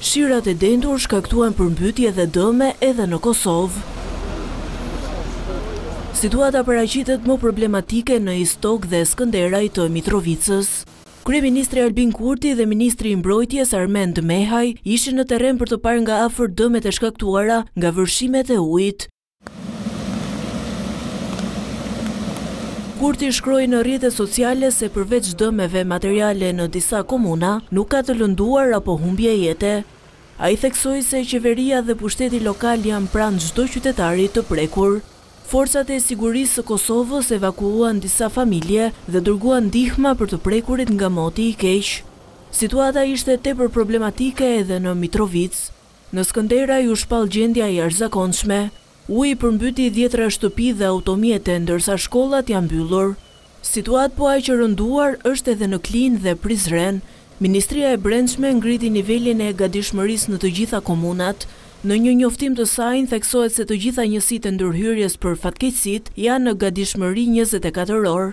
Shirat e dendur shkaktuan përmbytje dhe dëme edhe në Kosovë. Situata paraqitet më problematike në Istog dhe Skënderaj të Mitrovicës. Kryeministri Albin Kurti dhe ministri i Mbrojtjes, Armend Mehaj, ishin në terren për të parë nga afër dëmet e shkaktuara nga vërshimet e ujit. Kurti shkroi në rrjetet sociale se përveç dëmeve materiale në disa komuna, nuk ka të lënduar apo humbje jete. Ai theksoi se qeveria dhe pushteti lokal janë pranë çdo qytetari të prekur. Forcat e Sigurisë së Kosovës evakuuan disa familje dhe dërguan ndihma për të prekurit nga moti i keq. Situata ishte tepër problematike edhe në Mitrovicë. Në Skënderaj u shpall gjendja e jashtëzakonshme. Uji përmbyti dhjetëra shtëpi dhe automjete, ndërsa shkollat janë mbyllur. Situatë po aq e rënduar është edhe në Klinë dhe Prizren. Ministria e Brendshme ngriti nivelin e gatishmërisë në të gjitha komunat. Në një njoftim të sajn theksohet se të gjitha njësitë e ndërhyrjes për fatkeqësitë janë në gatishmëri njëzet e katër orë.